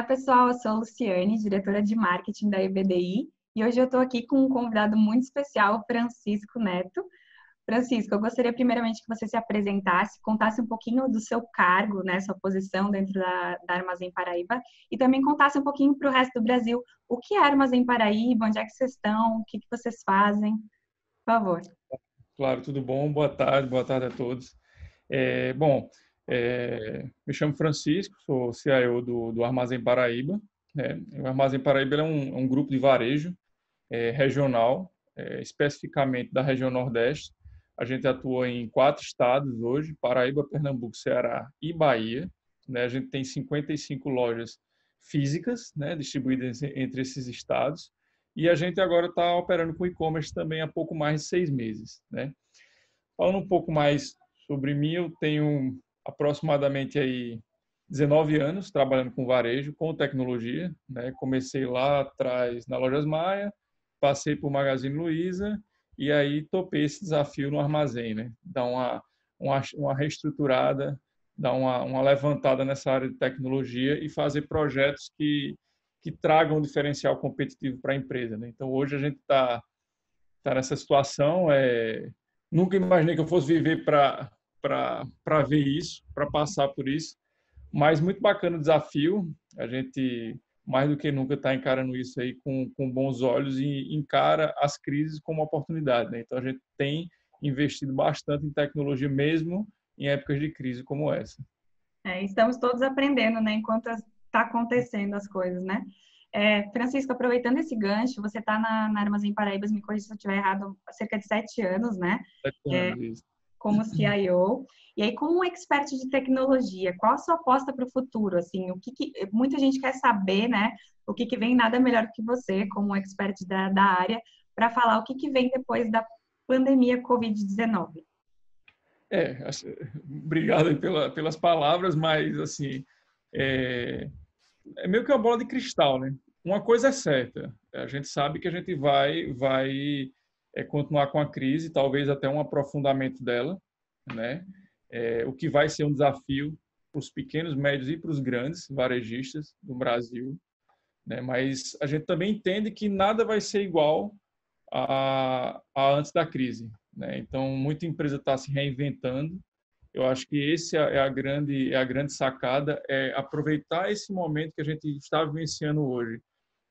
Olá, pessoal. Eu sou a Luciane, diretora de marketing da EBDI, e hoje eu estou aqui com um convidado muito especial, Francisco Neto. Francisco, eu gostaria primeiramente que você se apresentasse, contasse um pouquinho do seu cargo, né, sua posição dentro da, da Armazém Paraíba, e também contasse um pouquinho para o resto do Brasil o que é Armazém Paraíba, onde é que vocês estão, o que, que vocês fazem. Por favor. Claro, tudo bom? Boa tarde, boa tarde a todos. É, bom, é, me chamo Francisco, sou CIO do, do Armazém Paraíba. Né? O Armazém Paraíba é um, um grupo de varejo é, regional, é, especificamente da região Nordeste. A gente atua em quatro estados hoje: Paraíba, Pernambuco, Ceará e Bahia. Né? A gente tem 55 lojas físicas né, distribuídas entre esses estados. E a gente agora está operando com e-commerce também há pouco mais de seis meses. Né? Falando um pouco mais sobre mim, eu tenho aproximadamente aí 19 anos trabalhando com varejo, com tecnologia. Né? Comecei lá atrás na Lojas Maia, passei por Magazine Luiza e aí topei esse desafio no armazém, né? Dar uma, uma, uma reestruturada, dar uma, uma levantada nessa área de tecnologia e fazer projetos que, que tragam um diferencial competitivo para a empresa. Né? Então, hoje a gente está tá nessa situação. É... Nunca imaginei que eu fosse viver para para ver isso, para passar por isso. Mas muito bacana o desafio. A gente, mais do que nunca, está encarando isso aí com, com bons olhos e encara as crises como oportunidade. Né? Então, a gente tem investido bastante em tecnologia, mesmo em épocas de crise como essa. É, estamos todos aprendendo, né? Enquanto está acontecendo as coisas, né? É, Francisco, aproveitando esse gancho, você está na, na Armazém Paraíbas, me corrija se eu estiver errado, há cerca de sete anos, né? Sete anos, é, isso como CIO. E aí, como um expert de tecnologia, qual a sua aposta para o futuro? Assim, o que, que, muita gente quer saber, né? O que, que vem nada melhor que você, como expert da, da área, para falar o que, que vem depois da pandemia Covid-19. É, obrigado pela, pelas palavras, mas assim é, é meio que uma bola de cristal, né? Uma coisa é certa, a gente sabe que a gente vai vai é continuar com a crise, talvez até um aprofundamento dela, né? É, o que vai ser um desafio para os pequenos, médios e para os grandes varejistas do Brasil, né? Mas a gente também entende que nada vai ser igual a, a antes da crise, né? Então muita empresa está se reinventando. Eu acho que esse é, a grande é a grande sacada é aproveitar esse momento que a gente está vivenciando hoje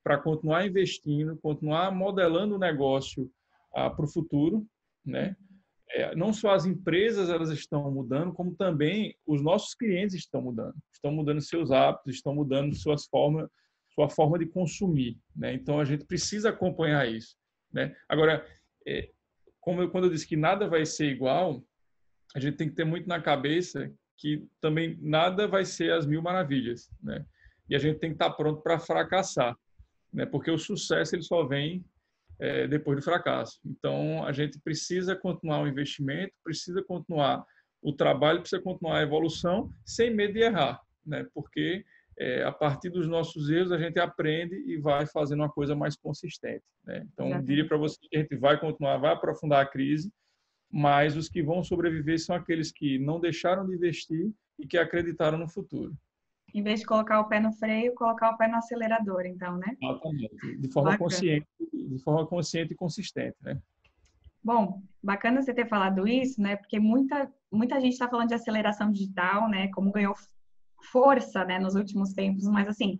para continuar investindo, continuar modelando o negócio ah, para o futuro, né? É, não só as empresas elas estão mudando, como também os nossos clientes estão mudando, estão mudando seus hábitos, estão mudando suas formas, sua forma de consumir, né? Então a gente precisa acompanhar isso, né? Agora, é, como eu, quando eu disse que nada vai ser igual, a gente tem que ter muito na cabeça que também nada vai ser as mil maravilhas, né? E a gente tem que estar pronto para fracassar, né? Porque o sucesso ele só vem é, depois do fracasso. Então, a gente precisa continuar o investimento, precisa continuar o trabalho, precisa continuar a evolução, sem medo de errar, né? porque é, a partir dos nossos erros a gente aprende e vai fazendo uma coisa mais consistente. Né? Então, Exatamente. diria para você que a gente vai continuar, vai aprofundar a crise, mas os que vão sobreviver são aqueles que não deixaram de investir e que acreditaram no futuro. Em vez de colocar o pé no freio, colocar o pé no acelerador, então, né? Exatamente. De forma bacana. consciente, de forma consciente e consistente, né? Bom, bacana você ter falado isso, né? Porque muita, muita gente está falando de aceleração digital, né? Como ganhou força, né, nos últimos tempos, mas assim,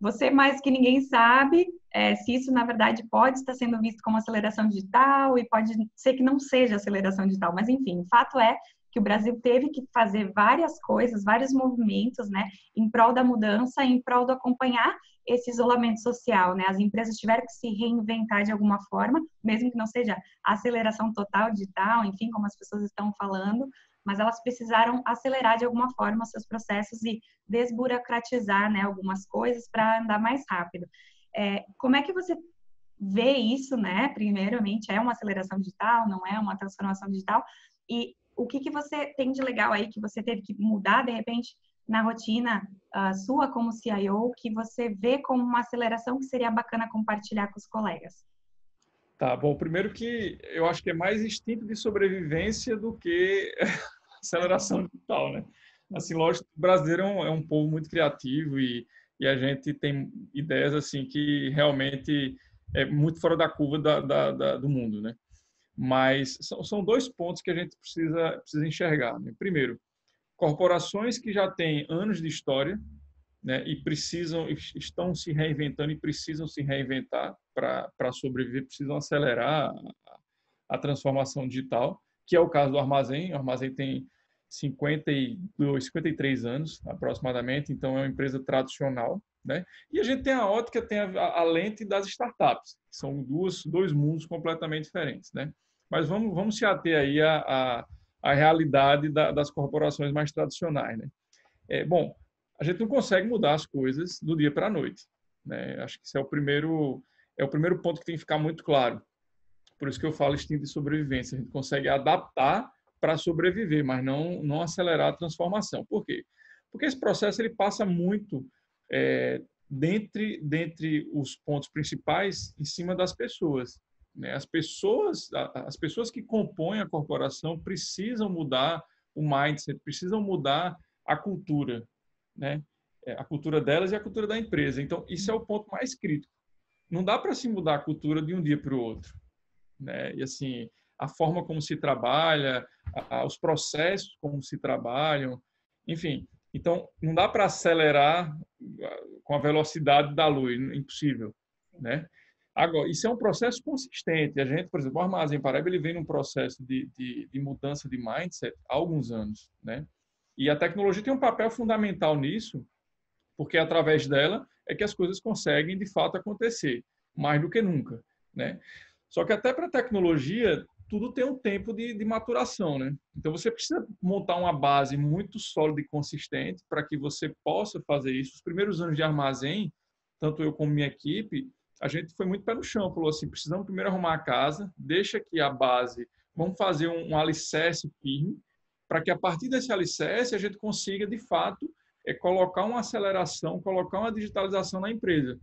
você mais que ninguém sabe é, se isso, na verdade, pode estar sendo visto como aceleração digital e pode ser que não seja aceleração digital, mas enfim, o fato é que o Brasil teve que fazer várias coisas, vários movimentos, né, em prol da mudança, em prol do acompanhar esse isolamento social, né? As empresas tiveram que se reinventar de alguma forma, mesmo que não seja aceleração total digital, enfim, como as pessoas estão falando, mas elas precisaram acelerar de alguma forma seus processos e desburocratizar, né, algumas coisas para andar mais rápido. É, como é que você vê isso, né? Primeiramente, é uma aceleração digital, não é uma transformação digital? E o que, que você tem de legal aí que você teve que mudar de repente na rotina uh, sua como CIO que você vê como uma aceleração que seria bacana compartilhar com os colegas? Tá, bom, primeiro que eu acho que é mais instinto de sobrevivência do que aceleração digital, né? Assim, lógico, o brasileiro é um, é um povo muito criativo e, e a gente tem ideias assim que realmente é muito fora da curva da, da, da, do mundo, né? Mas são, são dois pontos que a gente precisa, precisa enxergar. Né? Primeiro, corporações que já têm anos de história né, e precisam estão se reinventando e precisam se reinventar para sobreviver, precisam acelerar a, a, transformação digital, que é o caso do armazém. O armazém tem 52, 53 anos aproximadamente, então é uma empresa tradicional, né? E a gente tem a ótica, tem a, a lente das startups, que são duas, dois mundos completamente diferentes, né? Mas vamos, vamos se ater aí à, à realidade da, das corporações mais tradicionais, né? É, bom, a gente não consegue mudar as coisas do dia para a noite, né? Acho que esse é o primeiro é o primeiro ponto que tem que ficar muito claro. Por isso que eu falo instinto de sobrevivência. A gente consegue adaptar para sobreviver, mas não, não acelerar a transformação. Por quê? Porque esse processo ele passa muito é, dentre, dentre os pontos principais em cima das pessoas. Né? As pessoas, as pessoas que compõem a corporação precisam mudar o mindset, precisam mudar a cultura, né? É, a cultura delas e a cultura da empresa. Então, isso é o ponto mais crítico. Não dá para se mudar a cultura de um dia para o outro, né? E assim, a forma como se trabalha, os processos como se trabalham, enfim. Então, não dá para acelerar com a velocidade da luz, impossível, né? Agora, isso é um processo consistente. A gente, por exemplo, o Armazém Paraíba, ele vem num processo de, de, de, mudança de mindset há alguns anos, né? E a tecnologia tem um papel fundamental nisso, porque através dela é que as coisas conseguem, de fato, acontecer, mais do que nunca, né? Só que até para a tecnologia, tudo tem um tempo de, de, maturação, né? Então você precisa montar uma base muito sólida e consistente para que você possa fazer isso. Os primeiros anos de armazém, tanto eu como minha equipe, a gente foi muito pé no chão, falou assim, precisamos primeiro arrumar a casa, deixa aqui a base, vamos fazer um, um alicerce firme, para que a partir desse alicerce a gente consiga, de fato, é, colocar uma aceleração, colocar uma digitalização na empresa.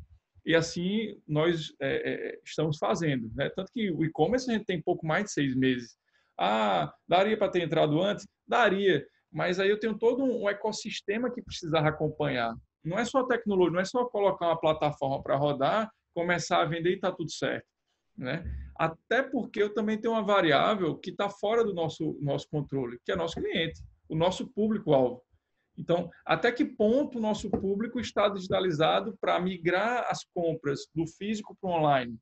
E assim nós é, é, estamos fazendo. Né? Tanto que o e-commerce a gente tem pouco mais de seis meses. Ah, daria para ter entrado antes? Daria. Mas aí eu tenho todo um ecossistema que precisava acompanhar. Não é só tecnologia, não é só colocar uma plataforma para rodar, começar a vender e está tudo certo. Né? Até porque eu também tenho uma variável que está fora do nosso, nosso controle, que é nosso cliente, o nosso público-alvo. Então, até que ponto o nosso público está digitalizado para migrar as compras do físico para o online?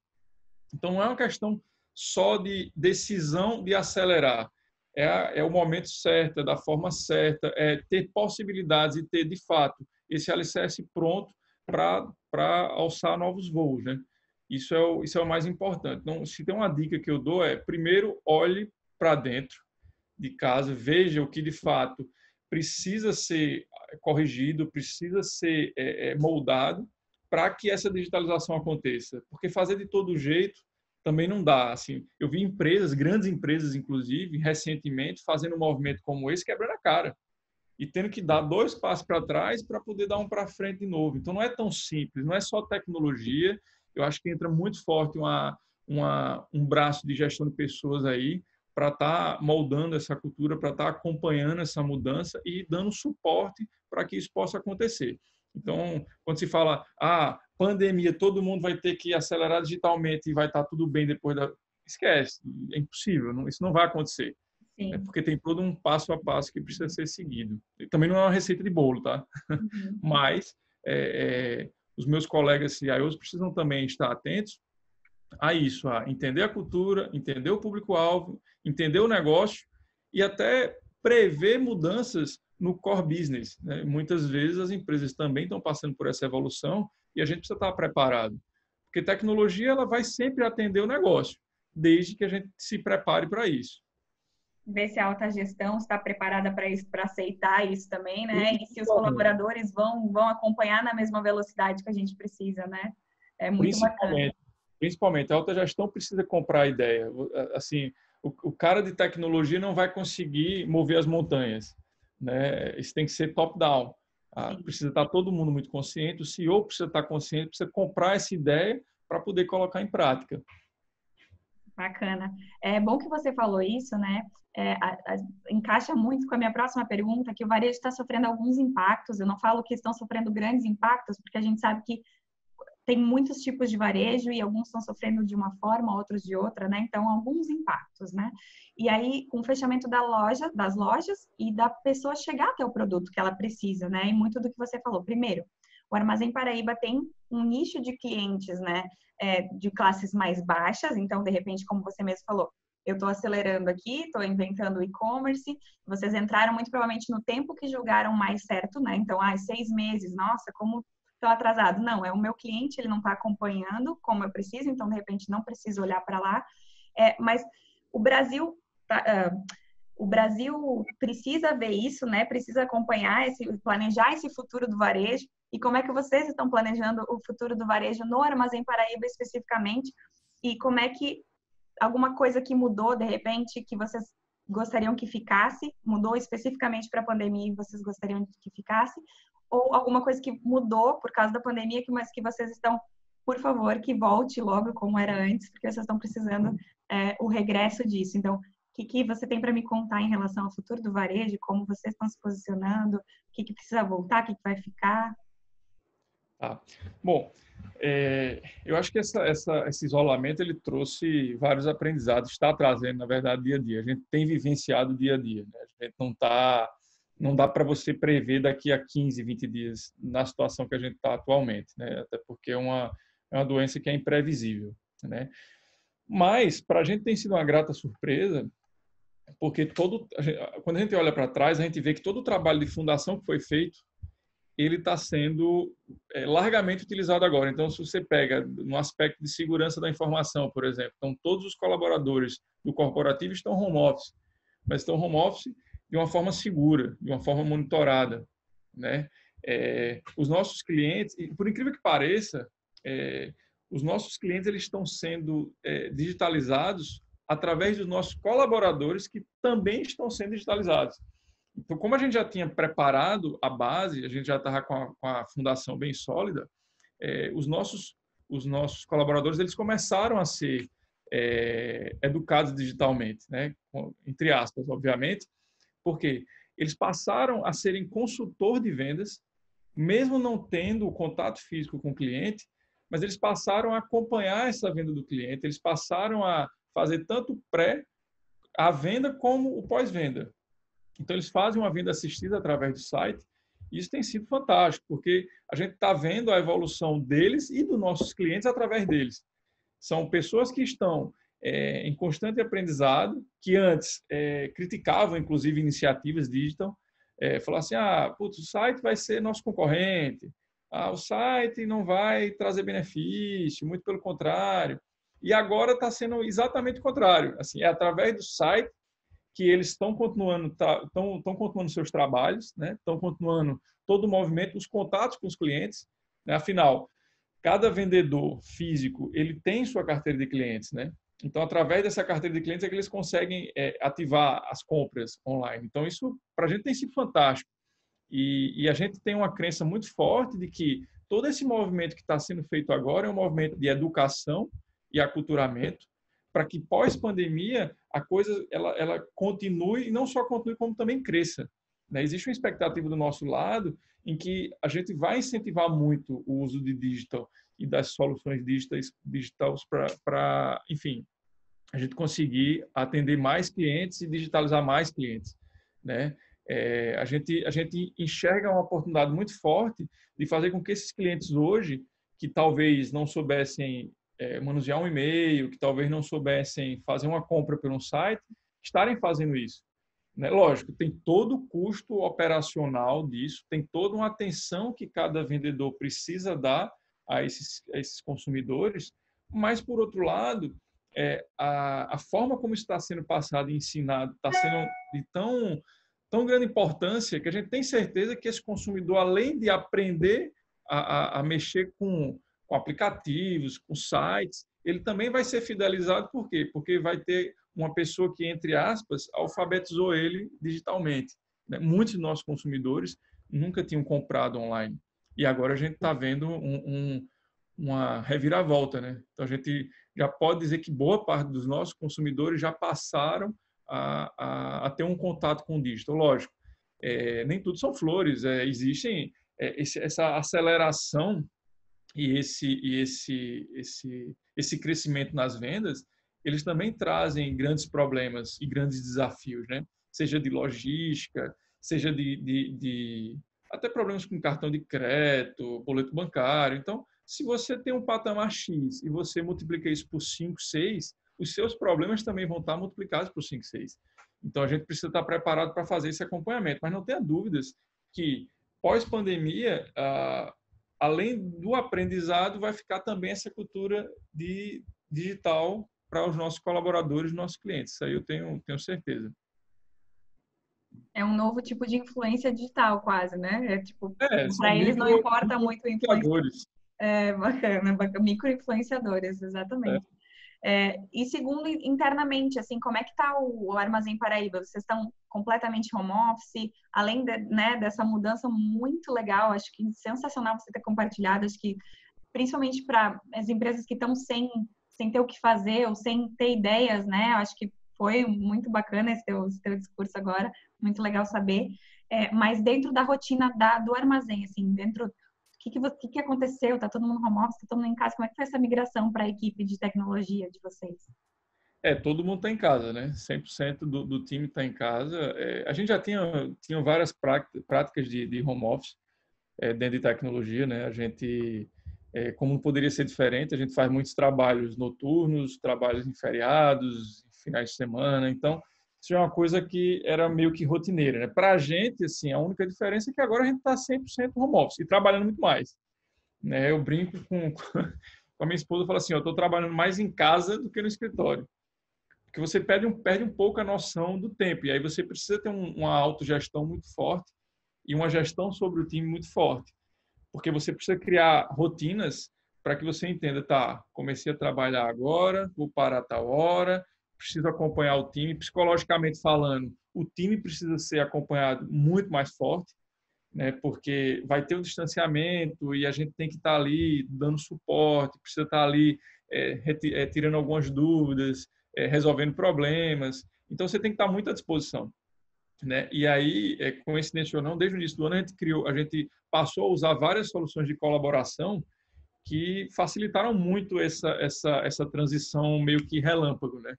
Então, não é uma questão só de decisão de acelerar. É, é o momento certo, é da forma certa, é ter possibilidades e ter, de fato, esse alicerce pronto para alçar novos voos. Né? Isso, é o, isso é o mais importante. Então, se tem uma dica que eu dou é, primeiro, olhe para dentro de casa, veja o que, de fato, precisa ser corrigido, precisa ser é, é, moldado para que essa digitalização aconteça. Porque fazer de todo jeito também não dá. Assim, eu vi empresas, grandes empresas, inclusive, recentemente, fazendo um movimento como esse, quebrando a cara. E tendo que dar dois passos para trás para poder dar um para frente de novo. Então, não é tão simples, não é só tecnologia. Eu acho que entra muito forte uma, uma, um braço de gestão de pessoas aí, para estar tá moldando essa cultura, para estar tá acompanhando essa mudança e dando suporte para que isso possa acontecer. Então, quando se fala, ah, pandemia, todo mundo vai ter que acelerar digitalmente e vai estar tá tudo bem depois da. Esquece, é impossível, não, isso não vai acontecer. É porque tem todo um passo a passo que precisa ser seguido. E também não é uma receita de bolo, tá? Uhum. Mas é, é, os meus colegas CIOs precisam também estar atentos a isso, a entender a cultura, entender o público-alvo, entender o negócio e até prever mudanças no core business. Né? Muitas vezes as empresas também estão passando por essa evolução e a gente precisa estar preparado. Porque tecnologia ela vai sempre atender o negócio, desde que a gente se prepare para isso. Ver se a alta gestão está preparada para isso, para aceitar isso também, né? E se os colaboradores vão, vão acompanhar na mesma velocidade que a gente precisa, né? É muito bacana principalmente a alta gestão precisa comprar a ideia. Assim, o, o, cara de tecnologia não vai conseguir mover as montanhas, né? Isso tem que ser top down. Ah, precisa estar todo mundo muito consciente, o CEO precisa estar consciente, precisa comprar essa ideia para poder colocar em prática. Bacana. É bom que você falou isso, né? É, a, a, encaixa muito com a minha próxima pergunta, que o varejo está sofrendo alguns impactos. Eu não falo que estão sofrendo grandes impactos, porque a gente sabe que tem muitos tipos de varejo e alguns estão sofrendo de uma forma, outros de outra, né? Então, alguns impactos, né? E aí, com o fechamento da loja, das lojas e da pessoa chegar até o produto que ela precisa, né? E muito do que você falou. Primeiro, o Armazém Paraíba tem um nicho de clientes, né? É, de classes mais baixas, então, de repente, como você mesmo falou, eu estou acelerando aqui, estou inventando e-commerce. Vocês entraram muito provavelmente no tempo que julgaram mais certo, né? Então, ah, seis meses, nossa, como estou atrasado. Não, é o meu cliente, ele não está acompanhando como eu preciso, então, de repente, não preciso olhar para lá. É, mas o Brasil. Tá, uh, o Brasil precisa ver isso, né? Precisa acompanhar esse, planejar esse futuro do varejo. E como é que vocês estão planejando o futuro do varejo no Armazém Paraíba especificamente? E como é que alguma coisa que mudou de repente que vocês gostariam que ficasse, mudou especificamente para a pandemia e vocês gostariam que ficasse? Ou alguma coisa que mudou por causa da pandemia, mas que vocês estão, por favor, que volte logo como era antes, porque vocês estão precisando é, o regresso disso. Então, que, que você tem para me contar em relação ao futuro do varejo, como vocês estão se posicionando, o que, que precisa voltar, o que, que vai ficar? Tá. Bom, é, eu acho que essa, essa, esse isolamento ele trouxe vários aprendizados, está trazendo, na verdade, dia a dia. A gente tem vivenciado dia a dia. Né? A gente não está, não dá para você prever daqui a 15, 20 dias na situação que a gente está atualmente, né? Até porque é uma, é uma doença que é imprevisível, né? Mas para a gente tem sido uma grata surpresa porque todo quando a gente olha para trás a gente vê que todo o trabalho de fundação que foi feito ele está sendo é, largamente utilizado agora. Então, se você pega no aspecto de segurança da informação, por exemplo, então todos os colaboradores do corporativo estão home office, mas estão home office de uma forma segura, de uma forma monitorada, né? É, os nossos clientes, por incrível que pareça, é, os nossos clientes eles estão sendo é, digitalizados através dos nossos colaboradores que também estão sendo digitalizados. Então, como a gente já tinha preparado a base, a gente já estava com, com, a fundação bem sólida, é, os nossos os nossos colaboradores eles começaram a ser é, educados digitalmente, né? entre aspas, obviamente, porque eles passaram a serem consultor de vendas, mesmo não tendo o contato físico com o cliente, mas eles passaram a acompanhar essa venda do cliente, eles passaram a fazer tanto pré a venda como o pós-venda. Então eles fazem uma venda assistida através do site. E isso tem sido fantástico, porque a gente está vendo a evolução deles e dos nossos clientes através deles. São pessoas que estão é, em constante aprendizado, que antes é, criticavam, inclusive, iniciativas digital, é, falavam assim, ah, putz, o site vai ser nosso concorrente, ah, o site não vai trazer benefício, muito pelo contrário. E agora está sendo exatamente o contrário. Assim, é através do site que eles estão continuando, estão, estão continuando seus trabalhos, né? Estão continuando todo o movimento, os contatos com os clientes. Né? Afinal, cada vendedor físico ele tem sua carteira de clientes, né? Então, através dessa carteira de clientes é que eles conseguem é, ativar as compras online. Então, isso para a gente tem sido fantástico. E, e, a gente tem uma crença muito forte de que todo esse movimento que está sendo feito agora é um movimento de educação e aculturamento, para que pós-pandemia a coisa ela, ela continue e não só continue, como também cresça. Né? Existe uma expectativa do nosso lado em que a gente vai incentivar muito o uso de digital e das soluções digitais, digitais para, enfim, a gente conseguir atender mais clientes e digitalizar mais clientes, né? É, a gente a gente enxerga uma oportunidade muito forte de fazer com que esses clientes hoje que talvez não soubessem é, manusear um e-mail, que talvez não soubessem fazer uma compra por um site, estarem fazendo isso. Né? Lógico, tem todo o custo operacional disso, tem toda uma atenção que cada vendedor precisa dar a esses, a esses consumidores, mas, por outro lado, é, a, a forma como está sendo passado e ensinado está sendo de tão, tão grande importância que a gente tem certeza que esse consumidor, além de aprender a, a, a mexer com com aplicativos, com sites, ele também vai ser fidelizado por quê? Porque vai ter uma pessoa que, entre aspas, alfabetizou ele digitalmente. Né? Muitos de nossos consumidores nunca tinham comprado online. E agora a gente está vendo um, um, uma reviravolta. Né? Então, a gente já pode dizer que boa parte dos nossos consumidores já passaram a, a, a ter um contato com o digital. Lógico, é, nem tudo são flores, é, existem é, esse, essa aceleração e esse, e esse, esse, esse crescimento nas vendas, eles também trazem grandes problemas e grandes desafios, né? Seja de logística, seja de, de, de até problemas com cartão de crédito, boleto bancário. Então, se você tem um patamar X e você multiplica isso por 5, 6, os seus problemas também vão estar multiplicados por 5, 6. Então, a gente precisa estar preparado para fazer esse acompanhamento. Mas não tenha dúvidas que, pós-pandemia, ah, além do aprendizado, vai ficar também essa cultura de digital para os nossos colaboradores, nossos clientes. Isso aí eu tenho, tenho certeza. É um novo tipo de influência digital, quase, né? É tipo, é, para eles não importa muito influência. É bacana, bacana. micro-influenciadores, exatamente. É. É, e segundo, internamente, assim, como é que está o, o, Armazém Paraíba? Vocês estão completamente home office, além de, né, dessa mudança muito legal, acho que sensacional você ter compartilhado, acho que principalmente para as empresas que estão sem, sem ter o que fazer ou sem ter ideias, né? Acho que foi muito bacana esse teu, esse teu discurso agora, muito legal saber. É, mas dentro da rotina da, do armazém, assim, dentro que, que, que, que aconteceu? Está todo mundo home office, está todo mundo em casa? Como é que foi essa migração para a equipe de tecnologia de vocês? É, todo mundo está em casa, né? 100% do, do time está em casa. É, a gente já tinha, tinha várias práticas de, de home office é, dentro de tecnologia, né? A gente, é, como poderia ser diferente, a gente faz muitos trabalhos noturnos, trabalhos em feriados, finais de semana. Então, isso é uma coisa que era meio que rotineira. Né? Para a gente, assim, a única diferença é que agora a gente está 100% home office e trabalhando muito mais. Né? Eu brinco com, com a minha esposa e falo assim, eu estou trabalhando mais em casa do que no escritório. Porque você perde um, perde um pouco a noção do tempo. E aí você precisa ter um, uma autogestão muito forte e uma gestão sobre o time muito forte. Porque você precisa criar rotinas para que você entenda, tá, comecei a trabalhar agora, vou parar a tal hora, preciso acompanhar o time, psicologicamente falando, o time precisa ser acompanhado muito mais forte, né? Porque vai ter o distanciamento e a gente tem que estar ali dando suporte, precisa estar ali é, é, tirando algumas dúvidas, é, resolvendo problemas. Então você tem que estar muito à disposição, né? E aí, é, coincidência ou não, desde o início do ano a gente criou, a gente passou a usar várias soluções de colaboração que facilitaram muito essa essa essa transição meio que relâmpago, né?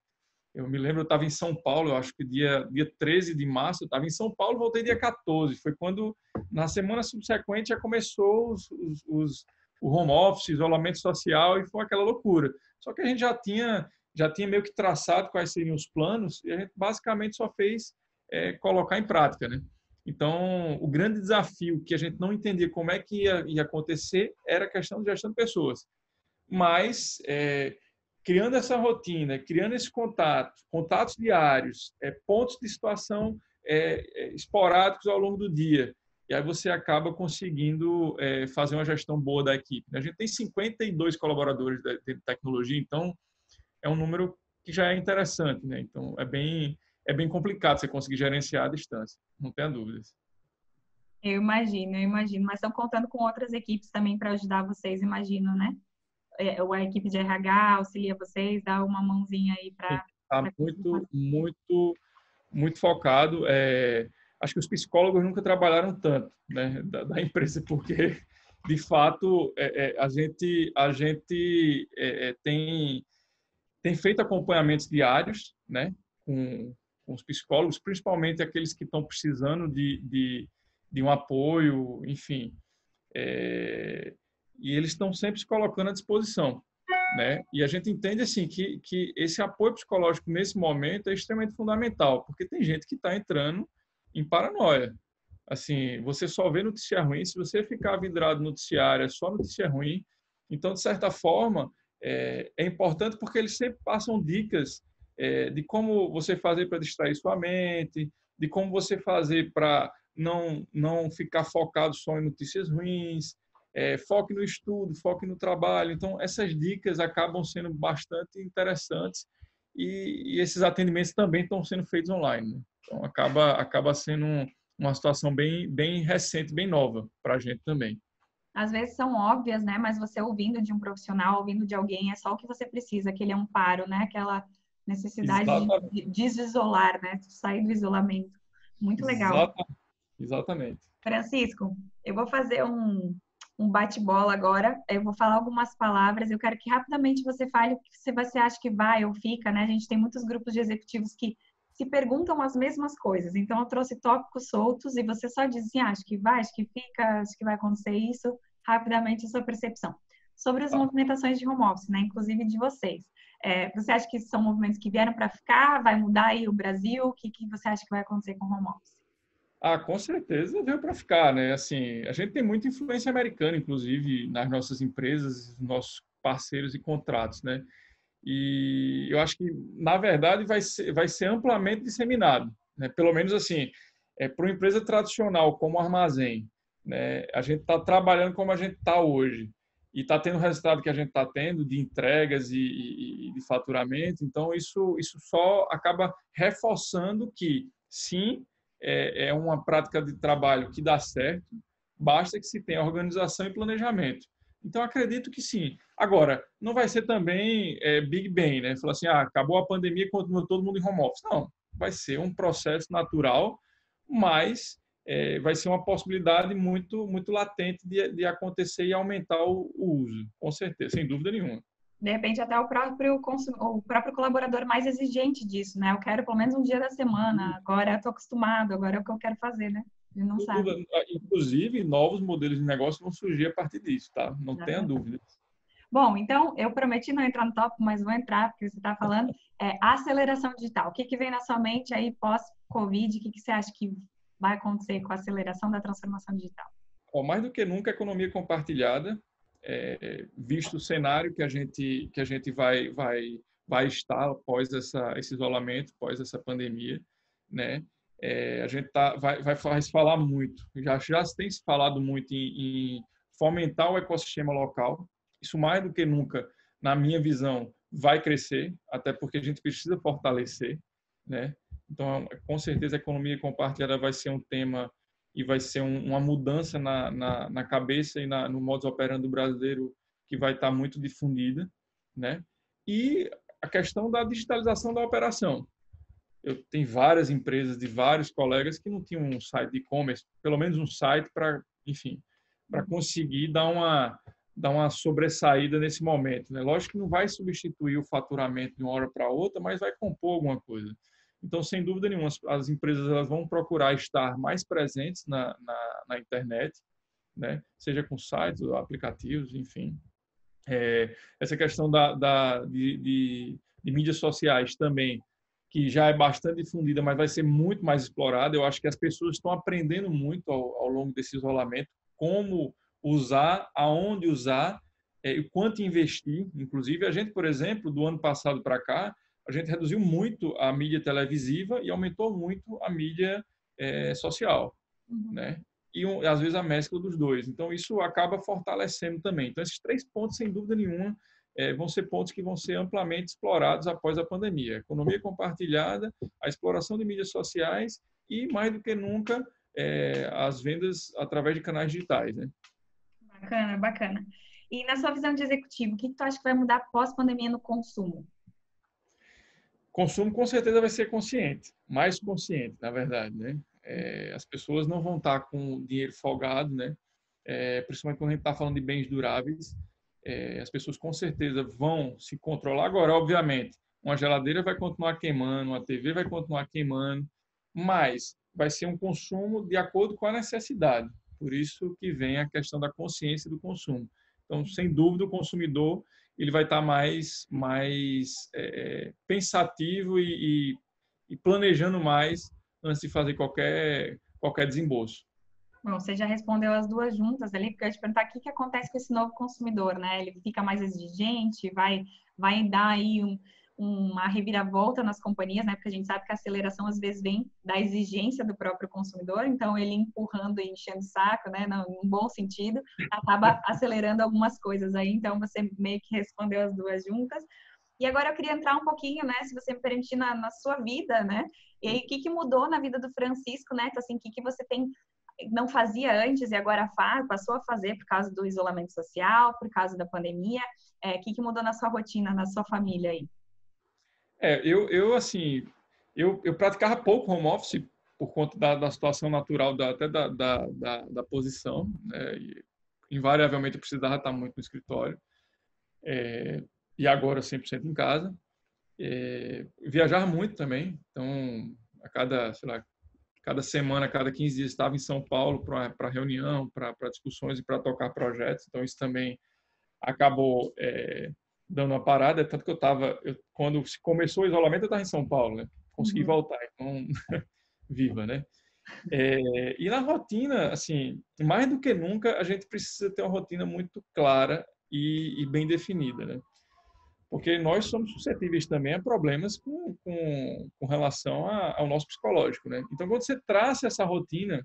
Eu me lembro, eu estava em São Paulo, eu acho que dia, dia 13 de março, eu estava em São Paulo, voltei dia 14. Foi quando, na semana subsequente, já começou os, os, os, o home office, isolamento social, e foi aquela loucura. Só que a gente já tinha, já tinha meio que traçado quais seriam os planos, e a gente basicamente só fez é, colocar em prática, né? Então, o grande desafio que a gente não entendia como é que ia, ia acontecer era a questão de gestão de pessoas. Mas, é, criando essa rotina, criando esse contato, contatos diários, é, pontos de situação é, é, esporádicos ao longo do dia. E aí você acaba conseguindo é, fazer uma gestão boa da equipe. A gente tem 52 colaboradores de tecnologia, então é um número que já é interessante, né? Então é bem é bem complicado você conseguir gerenciar a distância, não tenha dúvidas. Eu imagino, eu imagino, mas estão contando com outras equipes também para ajudar vocês, imagino, né? É, a equipe de RH auxilia vocês, dá uma mãozinha aí para. Está muito, muito, muito focado. É, acho que os psicólogos nunca trabalharam tanto né, da, da empresa, porque de fato é, é, a gente, a gente é, é, tem, tem feito acompanhamentos diários né, com, com os psicólogos, principalmente aqueles que estão precisando de, de, de um apoio, enfim. É, e eles estão sempre se colocando à disposição. Né? E a gente entende assim que, que esse apoio psicológico nesse momento é extremamente fundamental, porque tem gente que está entrando em paranoia. Assim, você só vê notícia ruim se você ficar vidrado no noticiário, é só notícia ruim. Então, de certa forma, é, é importante porque eles sempre passam dicas é, de como você fazer para distrair sua mente, de como você fazer para não não ficar focado só em notícias ruins, é, foque no estudo, foque no trabalho. Então, essas dicas acabam sendo bastante interessantes e, e esses atendimentos também estão sendo feitos online. Né? Então, acaba, acaba sendo um, uma situação bem, bem recente, bem nova para a gente também. às vezes são óbvias, né? Mas você ouvindo de um profissional, ouvindo de alguém, é só o que você precisa, aquele amparo, né? Aquela necessidade de, de desisolar, né? Sair do isolamento. Muito legal. Exatamente. Francisco, eu vou fazer um, um bate-bola agora. Eu vou falar algumas palavras. Eu quero que rapidamente você fale o que você acha que vai ou fica, né? A gente tem muitos grupos de executivos que se perguntam as mesmas coisas. Então, eu trouxe tópicos soltos e você só diz assim, ah, acho que vai, acho que fica, acho que vai acontecer isso. Rapidamente, a sua percepção. Sobre as movimentações de home office, né? Inclusive de vocês. É, você acha que são movimentos que vieram para ficar? Vai mudar aí o Brasil? O que, que você acha que vai acontecer com o home office? Ah, com certeza veio para ficar, né? Assim, a gente tem muita influência americana, inclusive, nas nossas empresas, nossos parceiros e contratos, né? E eu acho que, na verdade, vai ser, vai ser amplamente disseminado, né? Pelo menos assim, é, para uma empresa tradicional como armazém, né? A gente está trabalhando como a gente está hoje e está tendo o resultado que a gente está tendo de entregas e, e, e, de faturamento. Então, isso, isso só acaba reforçando que, sim, é, é uma prática de trabalho que dá certo, basta que se tenha organização e planejamento. Então, acredito que sim. Agora, não vai ser também é, Big Bang, né? Falar assim, ah, acabou a pandemia continua todo mundo em home office. Não, vai ser um processo natural, mas é, vai ser uma possibilidade muito, muito latente de, de acontecer e aumentar o, o, uso, com certeza, sem dúvida nenhuma. De repente, até o próprio, o próprio colaborador mais exigente disso, né? Eu quero pelo menos um dia da semana, agora eu estou acostumado, agora é o que eu quero fazer, né? Ele não sabe. Inclusive, novos modelos de negócio vão surgir a partir disso, tá? Não tenha dúvida. Bom, então eu prometi não entrar no tópico, mas vou entrar, porque você está falando. É, aceleração digital. O que, que vem na sua mente aí pós-Covid? O que, que você acha que vai acontecer com a aceleração da transformação digital? Bom, mais do que nunca, a economia compartilhada, é, visto o cenário que a gente, que a gente vai, vai, vai estar após essa, esse isolamento, após essa pandemia, né? É, a gente tá, vai, vai, vai se falar muito, já, já tem se falado muito em, em fomentar o ecossistema local. Isso mais do que nunca, na minha visão, vai crescer, até porque a gente precisa fortalecer, né? Então, com certeza, a economia compartilhada vai ser um tema e vai ser um, uma mudança na, na, na, cabeça e na, no modus operandi brasileiro que vai estar muito difundida, né? E a questão da digitalização da operação eu tenho várias empresas de vários colegas que não tinham um site de e-commerce, pelo menos um site para, enfim, para conseguir dar uma dar uma sobressaída nesse momento, né? Lógico que não vai substituir o faturamento de uma hora para outra, mas vai compor alguma coisa. Então, sem dúvida nenhuma, as, as empresas elas vão procurar estar mais presentes na, na, na internet, né? Seja com sites aplicativos, enfim. É, essa questão da, da de, de, de mídias sociais também que já é bastante difundida, mas vai ser muito mais explorada. Eu acho que as pessoas estão aprendendo muito ao, ao longo desse isolamento como usar, aonde usar é, quanto investir. Inclusive, a gente, por exemplo, do ano passado para cá, a gente reduziu muito a mídia televisiva e aumentou muito a mídia é, social, uhum. né? E às vezes a mescla dos dois. Então isso acaba fortalecendo também. Então esses três pontos, sem dúvida nenhuma, é, vão ser pontos que vão ser amplamente explorados após a pandemia. Economia compartilhada, a exploração de mídias sociais e, mais do que nunca, é, as vendas através de canais digitais. Né? Bacana, bacana. E na sua visão de executivo, o que tu acha que vai mudar pós-pandemia no consumo? Consumo com certeza vai ser consciente, mais consciente, na verdade, né? É, as pessoas não vão estar com dinheiro folgado, né? É, principalmente quando a gente está falando de bens duráveis, é, as pessoas com certeza vão se controlar. Agora, obviamente, uma geladeira vai continuar queimando, uma TV vai continuar queimando, mas vai ser um consumo de acordo com a necessidade. Por isso que vem a questão da consciência do consumo. Então, sem dúvida, o consumidor ele vai estar mais, mais é, pensativo e, e, e planejando mais antes de fazer qualquer, qualquer desembolso. Bom, você já respondeu as duas juntas ali, porque eu ia te perguntar o que, que acontece com esse novo consumidor, né? Ele fica mais exigente, vai, vai dar aí um, uma reviravolta nas companhias, né? Porque a gente sabe que a aceleração às vezes vem da exigência do próprio consumidor, então ele empurrando e enchendo o saco, né? Num bom sentido, acaba acelerando algumas coisas aí. Então você meio que respondeu as duas juntas. E agora eu queria entrar um pouquinho, né? Se você me permitir, na, na sua vida, né? E aí, o que, que mudou na vida do Francisco, né? Então, assim, o que, que você tem não fazia antes e agora faz, passou a fazer por causa do isolamento social, por causa da pandemia? É, o que, que mudou na sua rotina, na sua família aí? É, eu, eu assim, eu, eu praticava pouco home office por conta da, da situação natural, da, até da, da, da, da posição. Né? E, invariavelmente eu precisava estar muito no escritório. É, e agora 100% em casa. É, viajar muito também. Então, a cada, sei lá, cada semana, cada 15 dias estava em São Paulo para reunião, para discussões e para tocar projetos. Então, isso também acabou é, dando uma parada. Tanto que eu estava, quando começou o isolamento, eu estava em São Paulo, né? Consegui uhum. voltar. Então, viva, né? É, e na rotina, assim, mais do que nunca, a gente precisa ter uma rotina muito clara e, e bem definida, né? Porque nós somos suscetíveis também a problemas com, com, com relação a, ao nosso psicológico, né? Então, quando você traça essa rotina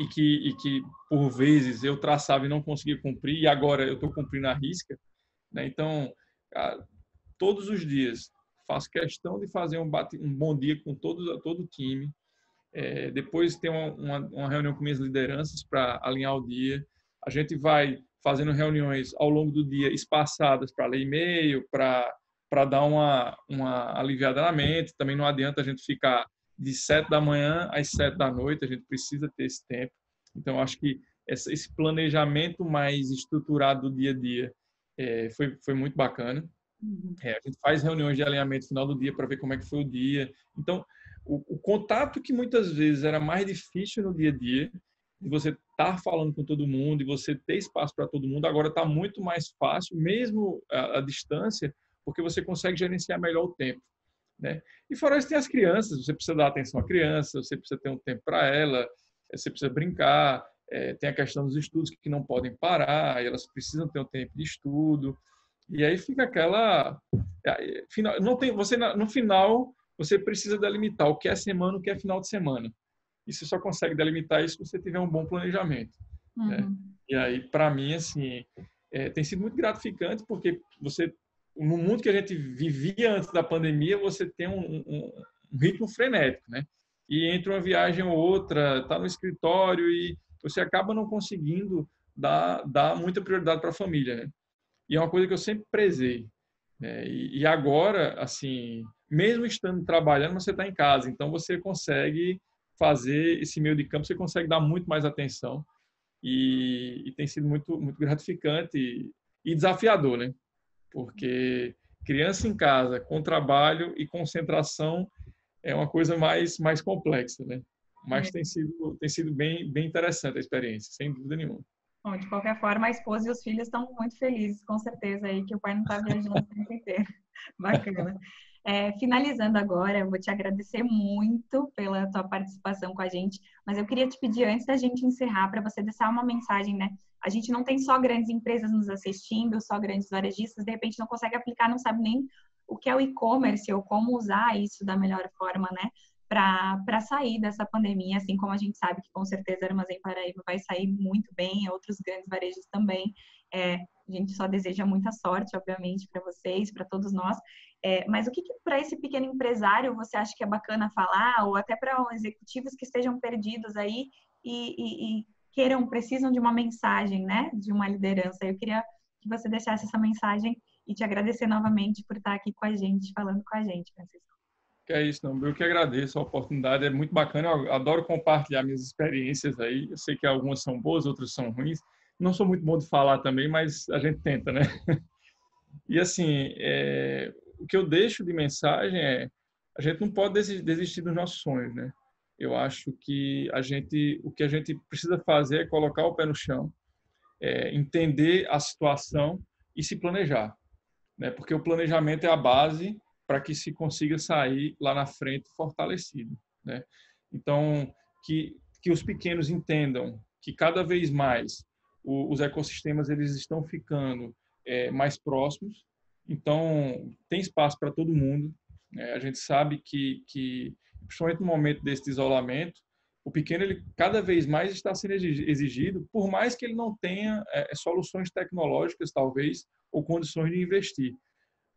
e que, e que por vezes eu traçava e não conseguia cumprir e agora eu estou cumprindo a risca, né? Então, cara, todos os dias faço questão de fazer um, bate, um bom dia com todo, todo o time, é, depois tem uma, uma, uma, reunião com minhas lideranças para alinhar o dia. A gente vai fazendo reuniões ao longo do dia espaçadas para ler e-mail, para dar uma, uma aliviada na mente. Também não adianta a gente ficar de sete da manhã às sete da noite, a gente precisa ter esse tempo. Então, acho que esse planejamento mais estruturado do dia a dia é, foi, foi muito bacana. Uhum. É, a gente faz reuniões de alinhamento no final do dia para ver como é que foi o dia. Então, o, o, contato que muitas vezes era mais difícil no dia a dia, de você estar tá falando com todo mundo e você ter espaço para todo mundo, agora está muito mais fácil, mesmo a, a, distância, porque você consegue gerenciar melhor o tempo. Né? E fora isso, tem as crianças, você precisa dar atenção à criança, você precisa ter um tempo para ela, você precisa brincar, é, tem a questão dos estudos que não podem parar, elas precisam ter um tempo de estudo, e aí fica aquela. É, não tem, você, no final, você precisa delimitar o que é semana, o que é final de semana. E você só consegue delimitar isso se você tiver um bom planejamento. Né? Uhum. Né? E aí, para mim, assim, é, tem sido muito gratificante porque você, no mundo que a gente vivia antes da pandemia, você tem um, um, um ritmo frenético, né? E entre uma viagem ou outra, tá no escritório e você acaba não conseguindo dar, dar muita prioridade para a família, né? E é uma coisa que eu sempre prezei. Né? E, e agora, assim, mesmo estando trabalhando, você está em casa, então você consegue fazer esse meio de campo, você consegue dar muito mais atenção e, e tem sido muito muito gratificante e, e, desafiador, né? Porque criança em casa com trabalho e concentração é uma coisa mais mais complexa, né? Mas é. tem sido tem sido bem bem interessante a experiência, sem dúvida nenhuma. Bom, de qualquer forma, a esposa e os filhos estão muito felizes, com certeza, aí que o pai não está viajando o tempo inteiro. Bacana. É, finalizando agora, eu vou te agradecer muito pela tua participação com a gente, mas eu queria te pedir, antes da gente encerrar, para você deixar uma mensagem, né? A gente não tem só grandes empresas nos assistindo, só grandes varejistas, de repente não consegue aplicar, não sabe nem o que é o e-commerce ou como usar isso da melhor forma, né? Para sair dessa pandemia, assim como a gente sabe que com certeza Armazém Paraíba vai sair muito bem, outros grandes varejos também. É, a gente só deseja muita sorte, obviamente, para vocês, para todos nós. É, mas o que, que para esse pequeno empresário você acha que é bacana falar, ou até para executivos que estejam perdidos aí e, e, e queiram, precisam de uma mensagem, né, de uma liderança? Eu queria que você deixasse essa mensagem e te agradecer novamente por estar aqui com a gente, falando com a gente, Francisco. Que é isso, não. Eu que agradeço a oportunidade, é muito bacana. Eu adoro compartilhar minhas experiências aí. Eu sei que algumas são boas, outras são ruins. Não sou muito bom de falar também, mas a gente tenta, né? E assim, é, o que eu deixo de mensagem é: a gente não pode desistir dos nossos sonhos, né? Eu acho que a gente, o que a gente precisa fazer é colocar o pé no chão, é, entender a situação e se planejar, né? Porque o planejamento é a base para que se consiga sair lá na frente fortalecido. Né? Então, que, que os pequenos entendam que cada vez mais o, os ecossistemas eles estão ficando é, mais próximos, então tem espaço para todo mundo. Né? A gente sabe que, que, principalmente no momento desse isolamento, o pequeno ele cada vez mais está sendo exigido, por mais que ele não tenha é, soluções tecnológicas talvez ou condições de investir.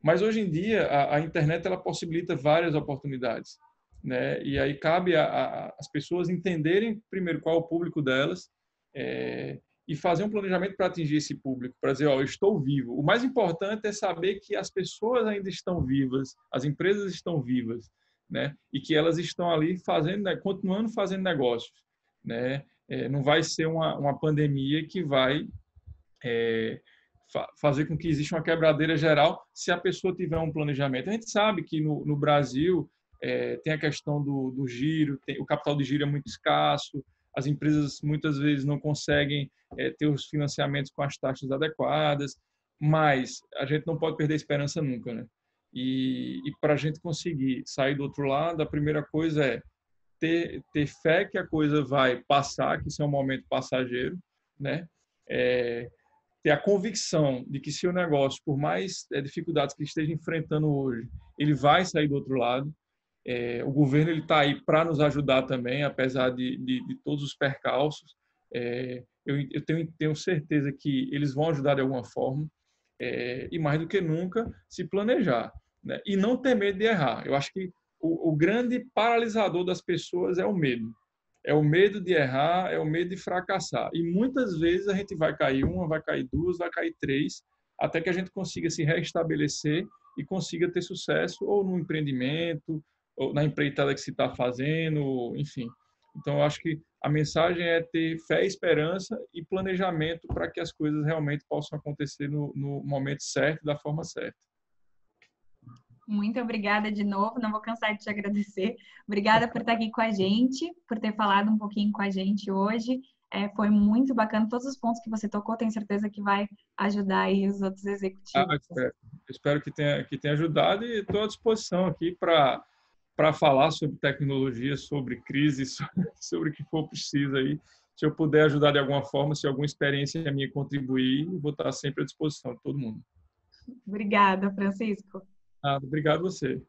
Mas hoje em dia a, a internet ela possibilita várias oportunidades. né? E aí cabe às pessoas entenderem primeiro qual é o público delas é, e fazer um planejamento para atingir esse público, para dizer, ó, eu estou vivo. O mais importante é saber que as pessoas ainda estão vivas, as empresas estão vivas, né? E que elas estão ali fazendo, né, continuando fazendo negócios, né? É, não vai ser uma, uma pandemia que vai é, fa fazer com que exista uma quebradeira geral se a pessoa tiver um planejamento. A gente sabe que no, no Brasil é, tem a questão do, do giro, tem, o capital de giro é muito escasso, as empresas muitas vezes não conseguem é, ter os financiamentos com as taxas adequadas, mas a gente não pode perder a esperança nunca, né? E, e para a gente conseguir sair do outro lado, a primeira coisa é ter, ter fé que a coisa vai passar, que isso é um momento passageiro, né? É, ter a convicção de que se o negócio, por mais é, dificuldades que esteja enfrentando hoje, ele vai sair do outro lado. É, o governo ele está aí para nos ajudar também, apesar de, de, de todos os percalços. É, eu, eu tenho, tenho, certeza que eles vão ajudar de alguma forma. E mais do que nunca, se planejar. Né? E não ter medo de errar. Eu acho que o, o grande paralisador das pessoas é o medo. É o medo de errar, é o medo de fracassar. E muitas vezes a gente vai cair uma, vai cair duas, vai cair três, até que a gente consiga se restabelecer e consiga ter sucesso ou no empreendimento, ou na empreitada que se está fazendo, enfim. Então, eu acho que a mensagem é ter fé, esperança e planejamento para que as coisas realmente possam acontecer no, no momento certo, da forma certa. Muito obrigada de novo, não vou cansar de te agradecer. Obrigada por estar aqui com a gente, por ter falado um pouquinho com a gente hoje. É, foi muito bacana. Todos os pontos que você tocou, tenho certeza que vai ajudar aí os outros executivos. Ah, espero. espero que tenha, que tenha ajudado e estou à disposição aqui para para falar sobre tecnologia, sobre crise, sobre o que for preciso aí. Se eu puder ajudar de alguma forma, se alguma experiência minha contribuir, vou estar sempre à disposição de todo mundo. Obrigada, Francisco. Ah, obrigado você.